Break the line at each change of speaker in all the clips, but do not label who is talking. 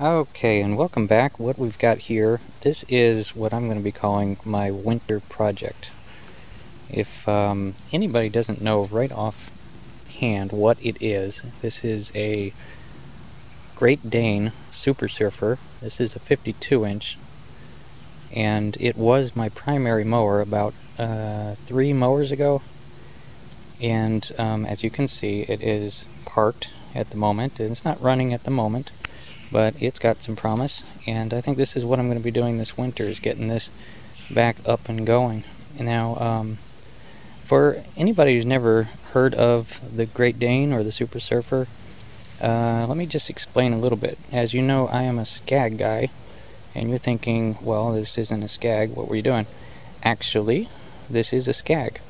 Okay, and welcome back. What we've got here, this is what I'm going to be calling my winter project. If um, anybody doesn't know right off hand what it is, this is a Great Dane Super Surfer. This is a 52 inch, and it was my primary mower about uh, three mowers ago. And um, as you can see, it is parked at the moment. It's not running at the moment, but it's got some promise. And I think this is what I'm going to be doing this winter, is getting this back up and going. Now, um, for anybody who's never heard of the Great Dane or the Super Surfer, uh, let me just explain a little bit. As you know, I am a Scag guy, and you're thinking, well, this isn't a Scag, what were you doing? Actually, this is a Scag.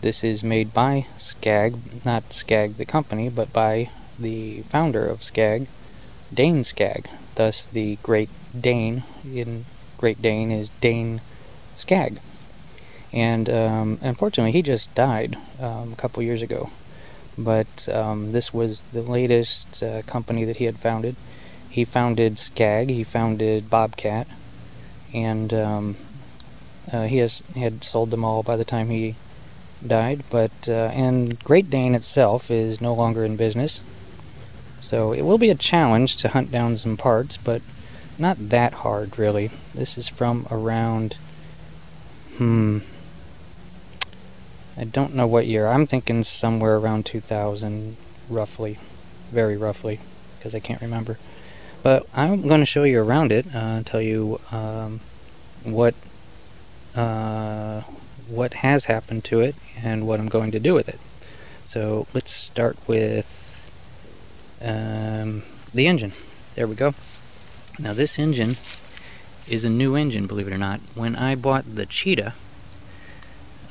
This is made by Scag, not Scag the company, but by the founder of Scag, Dane Scag. Thus, the Great Dane in Great Dane is Dane Scag. And um, unfortunately, he just died um, a couple years ago. But um, this was the latest uh, company that he had founded. He founded Scag, he founded Bobcat, and um, uh, he has he had sold them all by the time he died. But uh, and Great Dane itself is no longer in business. So it will be a challenge to hunt down some parts, but not that hard really. This is from around, hmm, I don't know what year. I'm thinking somewhere around 2000, roughly, very roughly, because I can't remember. But I'm going to show you around it, uh, tell you um, what uh, what has happened to it and what I'm going to do with it. So let's start with um, the engine. There we go. Now this engine is a new engine, believe it or not. When I bought the Cheetah,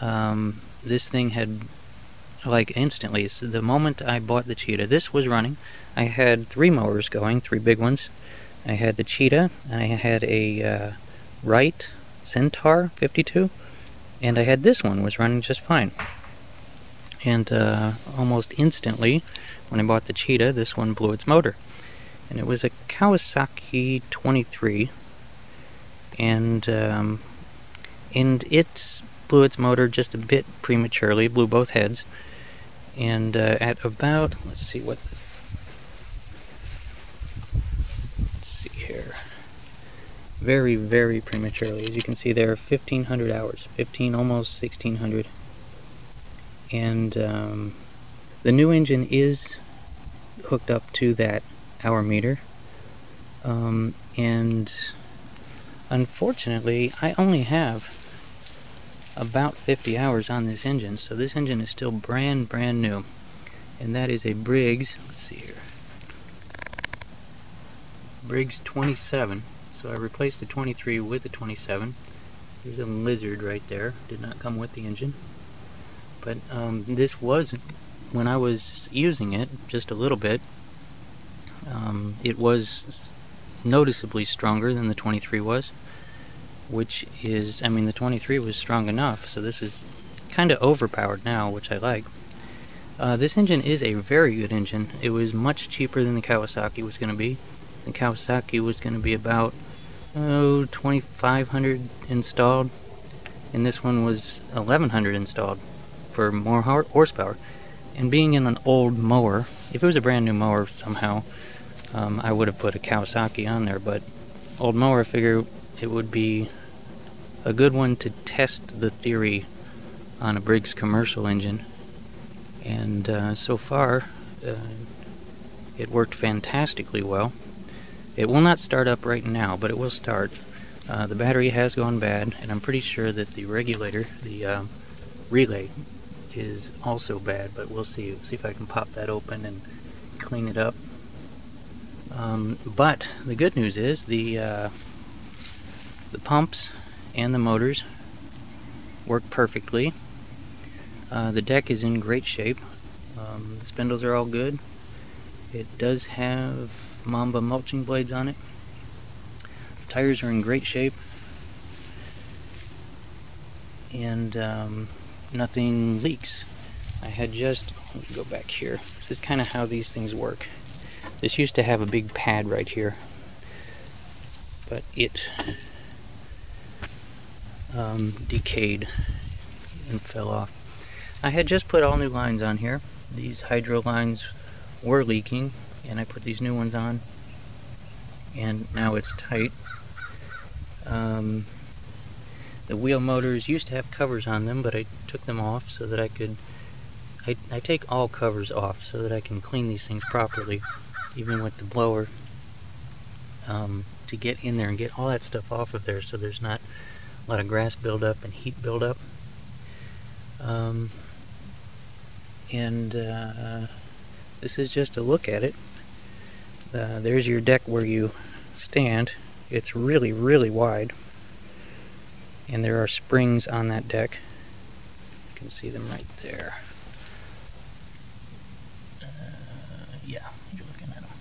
um, this thing had, like instantly, so the moment I bought the Cheetah, this was running. I had three mowers going, three big ones. I had the Cheetah, I had a uh, Wright Centaur 52, and I had this one was running just fine. And uh, almost instantly, when I bought the Cheetah, this one blew its motor. And it was a Kawasaki 23. And, um, and it blew its motor just a bit prematurely, blew both heads. And uh, at about, let's see what this, let's see here. Very, very prematurely. As you can see there, 1500 hours. 15, almost 1600. And, um, the new engine is hooked up to that hour meter. Um, and unfortunately, I only have about 50 hours on this engine, so this engine is still brand, brand new. And that is a Briggs, let's see here, Briggs 27. So I replaced the 23 with the 27. There's a lizard right there, did not come with the engine. But um, this was when I was using it just a little bit, um, it was noticeably stronger than the 23 was, which is, I mean, the 23 was strong enough, so this is kind of overpowered now, which I like. Uh, this engine is a very good engine. It was much cheaper than the Kawasaki was going to be. The Kawasaki was going to be about, oh, 2500 installed, and this one was 1100 installed for more horsepower. And being in an old mower, if it was a brand new mower somehow, um, I would have put a Kawasaki on there, but old mower, I figure it would be a good one to test the theory on a Briggs commercial engine. And uh, so far, uh, it worked fantastically well. It will not start up right now, but it will start. Uh, the battery has gone bad, and I'm pretty sure that the regulator, the uh, relay, is also bad, but we'll see. See if I can pop that open and clean it up. Um, but the good news is the uh, the pumps and the motors work perfectly. Uh, the deck is in great shape. Um, the spindles are all good. It does have Mamba mulching blades on it. The tires are in great shape. And um, nothing leaks. I had just, let me go back here. This is kind of how these things work. This used to have a big pad right here. but it um, decayed and fell off. I had just put all new lines on here. These hydro lines were leaking and I put these new ones on and now it's tight. Um, the wheel motors used to have covers on them but I took them off so that I could I, I take all covers off so that I can clean these things properly even with the blower um, to get in there and get all that stuff off of there so there's not a lot of grass buildup and heat buildup. Um, and uh, this is just a look at it. Uh, there's your deck where you stand. It's really, really wide. And there are springs on that deck. You can see them right there. Uh, yeah, you're looking at them.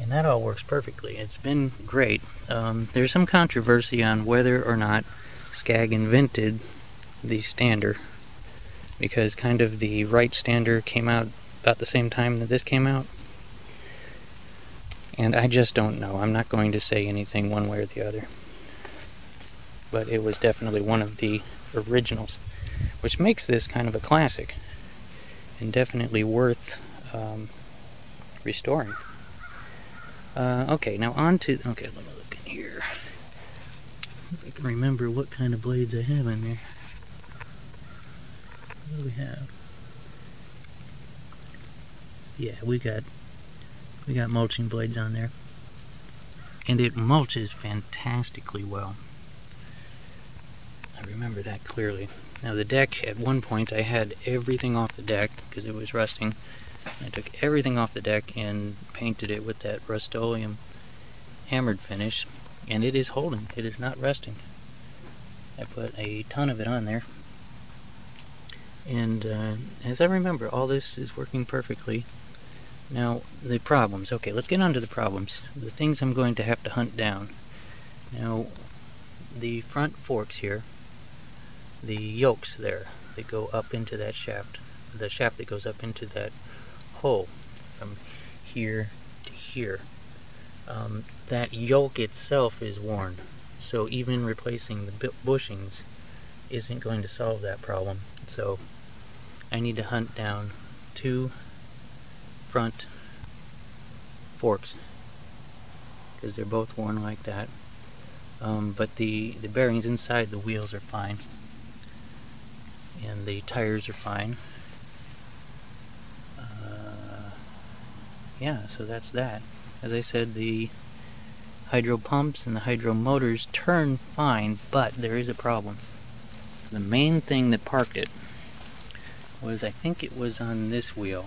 And that all works perfectly. It's been great. Um, there's some controversy on whether or not Scag invented the stander because kind of the Wright Stander came out about the same time that this came out. And I just don't know. I'm not going to say anything one way or the other. But it was definitely one of the originals, which makes this kind of a classic and definitely worth um, restoring. Uh, okay, now on to, okay, let me look in here. If I can remember what kind of blades I have in there. What do we have? Yeah, we got we got mulching blades on there. And it mulches fantastically well. I remember that clearly. Now the deck, at one point I had everything off the deck because it was rusting. I took everything off the deck and painted it with that Rust-Oleum hammered finish and it is holding, it is not rusting. I put a ton of it on there and uh, as I remember, all this is working perfectly. Now, the problems. Okay, let's get on to the problems. The things I'm going to have to hunt down. Now, the front forks here, the yokes there, that go up into that shaft, the shaft that goes up into that hole from here to here. Um, that yoke itself is worn, so even replacing the bushings isn't going to solve that problem. So I need to hunt down two front forks because they're both worn like that. Um, but the, the bearings inside the wheels are fine and the tires are fine. Uh, yeah, so that's that. As I said, the hydro pumps and the hydro motors turn fine, but there is a problem. The main thing that parked it was, I think it was on this wheel.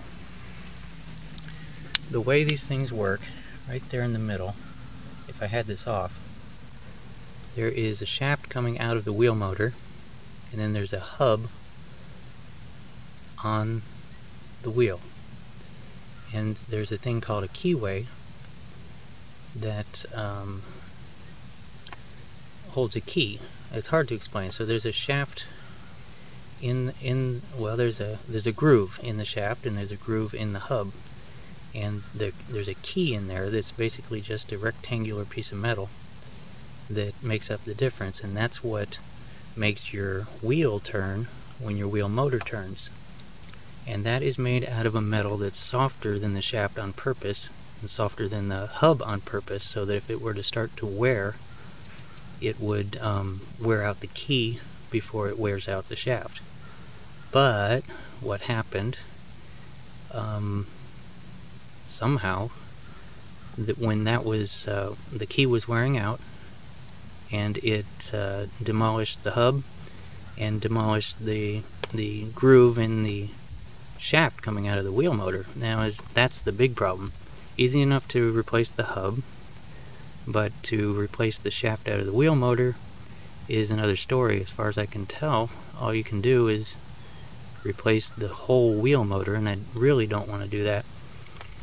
The way these things work, right there in the middle, if I had this off, there is a shaft coming out of the wheel motor, and then there's a hub on the wheel. And there's a thing called a keyway that um, holds a key it's hard to explain. So there's a shaft in in well there's a there's a groove in the shaft and there's a groove in the hub and there, there's a key in there that's basically just a rectangular piece of metal that makes up the difference and that's what makes your wheel turn when your wheel motor turns and that is made out of a metal that's softer than the shaft on purpose and softer than the hub on purpose so that if it were to start to wear it would um, wear out the key before it wears out the shaft. But what happened, um, somehow, that when that was, uh, the key was wearing out, and it uh, demolished the hub and demolished the the groove in the shaft coming out of the wheel motor. Now, is that's the big problem. Easy enough to replace the hub, but to replace the shaft out of the wheel motor is another story as far as I can tell all you can do is replace the whole wheel motor and I really don't want to do that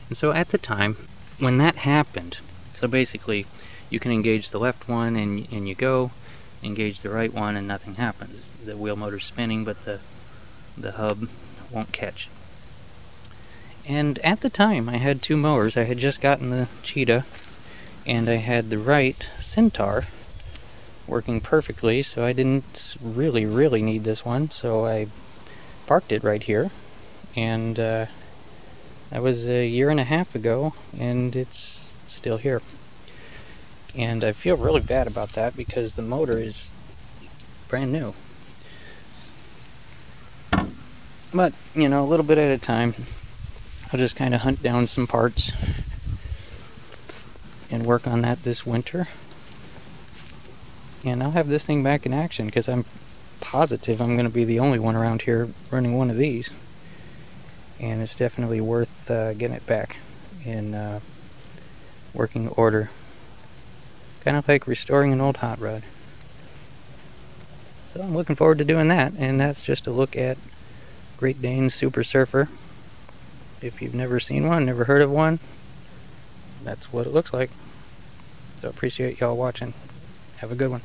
and so at the time when that happened so basically you can engage the left one and, and you go engage the right one and nothing happens the wheel motor's spinning but the the hub won't catch and at the time I had two mowers I had just gotten the cheetah and I had the Wright Centaur working perfectly, so I didn't really, really need this one, so I parked it right here, and uh, that was a year and a half ago, and it's still here. And I feel really bad about that because the motor is brand new. But, you know, a little bit at a time. I'll just kind of hunt down some parts and work on that this winter. And I'll have this thing back in action because I'm positive I'm going to be the only one around here running one of these. And it's definitely worth uh, getting it back in uh, working order. Kind of like restoring an old hot rod. So I'm looking forward to doing that, and that's just a look at Great Dane Super Surfer. If you've never seen one, never heard of one, that's what it looks like. So appreciate y'all watching. Have a good one.